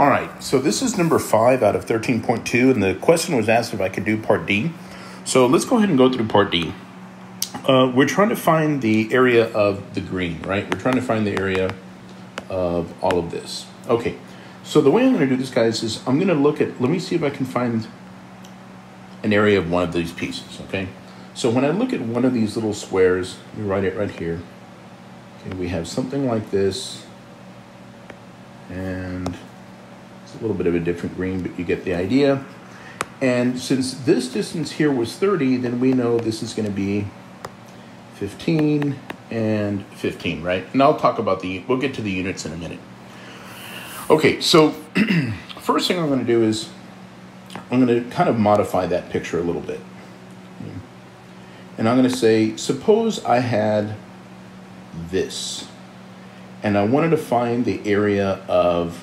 All right, so this is number five out of 13.2, and the question was asked if I could do part D. So let's go ahead and go through part D. Uh, we're trying to find the area of the green, right? We're trying to find the area of all of this. Okay, so the way I'm going to do this, guys, is I'm going to look at, let me see if I can find an area of one of these pieces, okay? So when I look at one of these little squares, we write it right here. Okay, we have something like this, and it's a little bit of a different green, but you get the idea. And since this distance here was 30, then we know this is going to be 15 and 15, right? And I'll talk about the, we'll get to the units in a minute. Okay, so first thing I'm going to do is I'm going to kind of modify that picture a little bit. And I'm going to say, suppose I had this, and I wanted to find the area of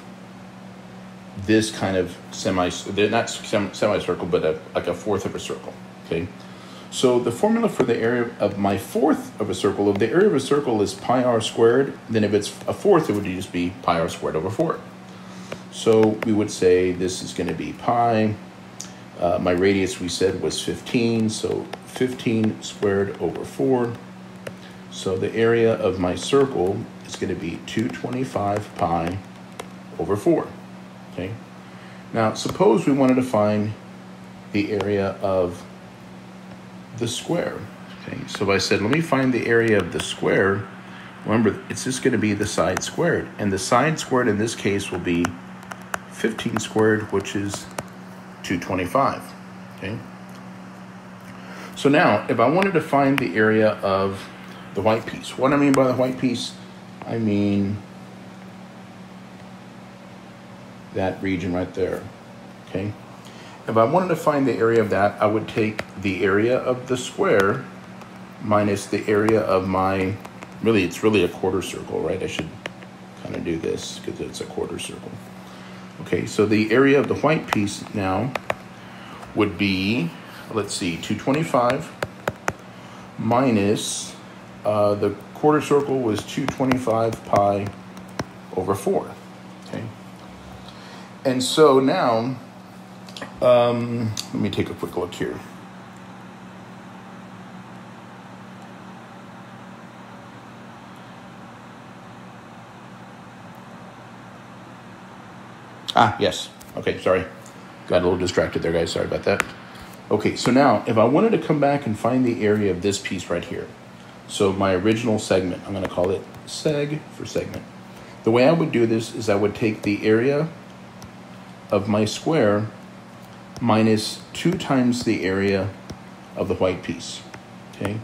this kind of semi, not semicircle, but a, like a fourth of a circle, okay? So the formula for the area of my fourth of a circle, if the area of a circle is pi r squared, then if it's a fourth, it would just be pi r squared over 4. So we would say this is going to be pi. Uh, my radius we said was 15, so 15 squared over 4. So the area of my circle is going to be 225 pi over 4. Okay. Now suppose we wanted to find the area of the square. Okay, so if I said, let me find the area of the square, remember, it's just going to be the side squared. And the side squared in this case will be 15 squared, which is 225. Okay. So now, if I wanted to find the area of the white piece, what I mean by the white piece, I mean that region right there. Okay. If I wanted to find the area of that, I would take the area of the square minus the area of my, really, it's really a quarter circle, right? I should kind of do this because it's a quarter circle. Okay, so the area of the white piece now would be, let's see, 225 minus, uh, the quarter circle was 225 pi over 4. And so now, um, let me take a quick look here. Ah, yes. Okay, sorry. Got a little distracted there, guys. Sorry about that. Okay, so now if I wanted to come back and find the area of this piece right here, so my original segment, I'm going to call it seg for segment. The way I would do this is I would take the area of my square minus 2 times the area of the white piece. Okay?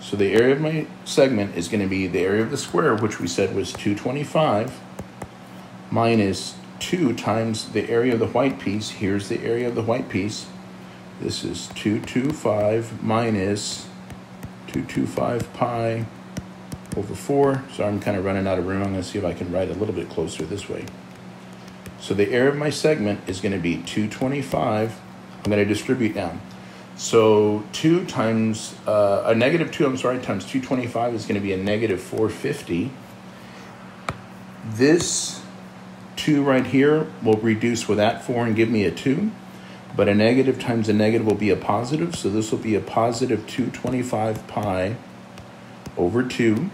So the area of my segment is going to be the area of the square, which we said was 225, minus 2 times the area of the white piece. Here's the area of the white piece. This is 225 minus 225 pi over 4. So I'm kind of running out of room. I'm going to see if I can write a little bit closer this way. So the area of my segment is going to be 225. I'm going to distribute down. So 2 times, uh, a negative 2, I'm sorry, times 225 is going to be a negative 450. This 2 right here will reduce with that 4 and give me a 2. But a negative times a negative will be a positive. So this will be a positive 225 pi over 2.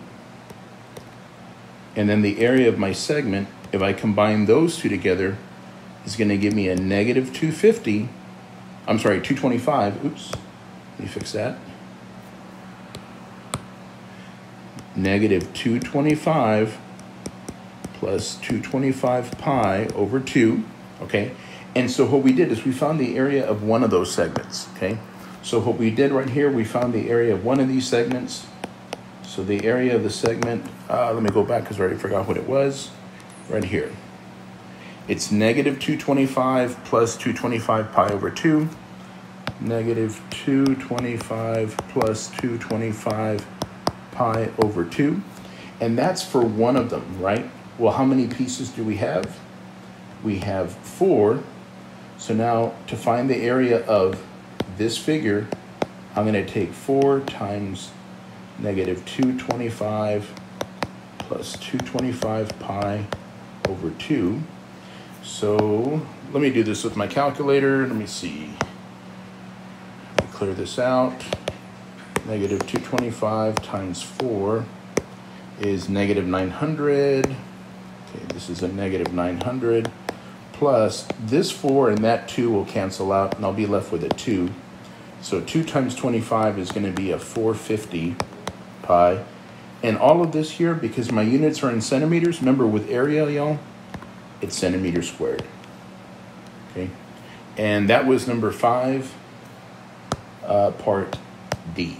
And then the area of my segment if I combine those two together, it's going to give me a negative 250. I'm sorry, 225. Oops. Let me fix that. Negative 225 plus 225 pi over 2. Okay. And so what we did is we found the area of one of those segments. Okay. So what we did right here, we found the area of one of these segments. So the area of the segment, uh, let me go back because I already forgot what it was right here. It's negative 225 plus 225 pi over 2. Negative 225 plus 225 pi over 2. And that's for one of them, right? Well, how many pieces do we have? We have four. So now to find the area of this figure, I'm going to take 4 times negative 225 plus 225 pi over 2. So let me do this with my calculator. Let me see. Let me clear this out. Negative 225 times 4 is negative 900. Okay, this is a negative 900. Plus, this 4 and that 2 will cancel out, and I'll be left with a 2. So 2 times 25 is going to be a 450 pi. And all of this here, because my units are in centimeters, remember with area, y'all, it's centimeters squared. Okay? And that was number 5, uh, part D.